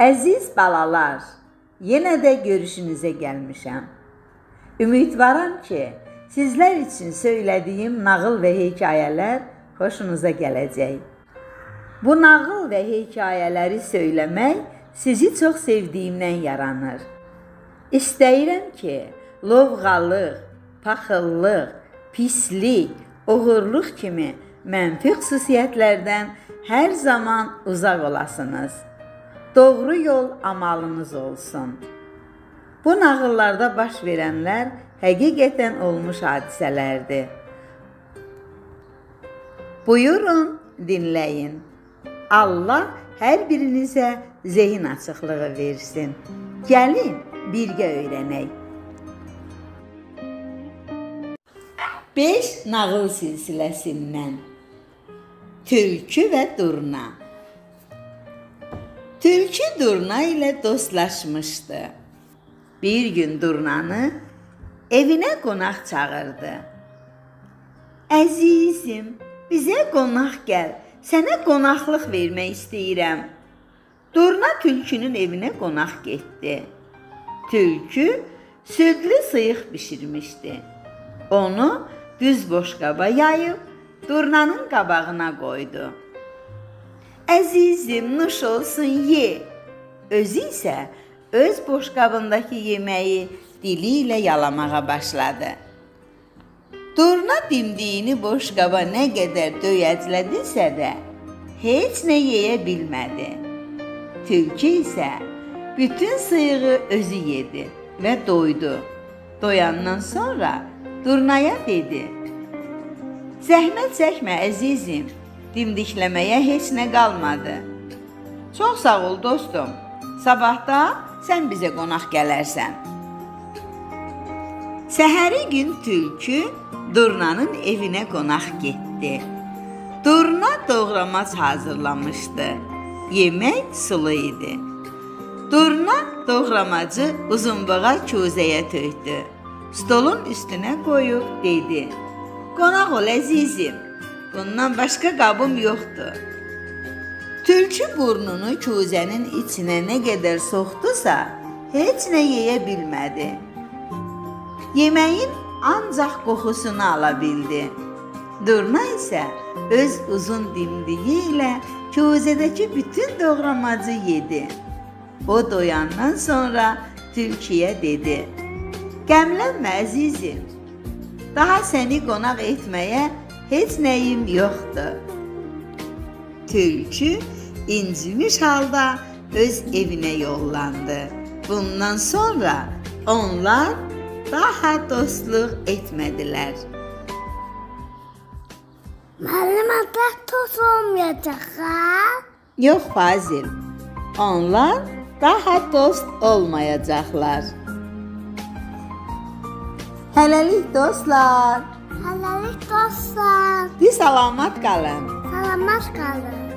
Əziz balalar, yenə də görüşünüzə gəlmişəm. Ümidvaram ki, sizlər üçün söylədiyim nağıl və hekayələr xoşunuza gələcək. Bu nağıl və hekayələri söyləmək sizi çox sevdiyimdən yaranır. İstəyirəm ki, lovğalıq, paxıllıq, pislik, oğurluq kimi mənfi xüsusiyyətlərdən hər zaman uzaq olasınız doğru yol amalınız olsun. Bu nağıllarda baş verənlər həqiqətən olmuş hadisələrdir. Buyurun, dinləyin. Allah hər birinizə zehin açıqlığı versin. Gəlin, birgə öyrənək. 5 nağıl silsiləsindən Tülkü və Durna Tülkü Durna ilə dostlaşmışdı. Bir gün Durnanı evinə qonaq çağırdı. Əzizim, bizə qonaq gəl. Sənə qonaqlıq vermək istəyirəm. Durna tülkünün evinə qonaq getdi. Tülkü südlü sıyıq bişirmişdi. Onu düz boşqaba yayıb Durnanın qabağına qoydu. Əzizim, nuş olsun, ye. Özü isə öz boşqabındakı yeməyi dili ilə yalamağa başladı. Durna dimdiyini boşqaba nə qədər döyəclədisə də, heç nə yeyə bilmədi. Tülkü isə bütün sıyığı özü yedi və doydu. Doyandan sonra Durnaya dedi: "Zəhmət çəkmə əzizim, dimdikləməyə heç nə qalmadı. Çox sağ ol dostum. Sabahda sən bizə qonaq gələrsən. Səhəri gün tülkü Durnanın evinə qonaq getdi. Durna doğramaç hazırlamışdı. Yemək sulu idi. Durna doğramacı uzunbağa kuzəyə tökdü. Stolun üstünə qoyub dedi: "Qonaq ol əzizim." Bundan başqa qabım yoxdur. Tülkü burnunu kuzənin içinə nə qədər soxdusa, heç nə yeyə bilmədi. Yeməyin ancaq qoxusunu ala bildi. Durna isə öz uzun dimdiyi ilə kuzədəki bütün doğramacı yedi. O doyandan sonra tülküyə dedi: "Qəmlənmə əzizim. Daha səni qonaq etməyə heç nəyim yoxdur. Tülkü incimiş halda öz evinə yollandı. Bundan sonra onlar daha dostluq etmədilər. Müəllim Allah toz olmayacaq ha? Yox Fazil. Onlar daha dost olmayacaqlar. Hələlik dostlar. Hələlik dostlar. Bir salamat qalın. Salamat qalın.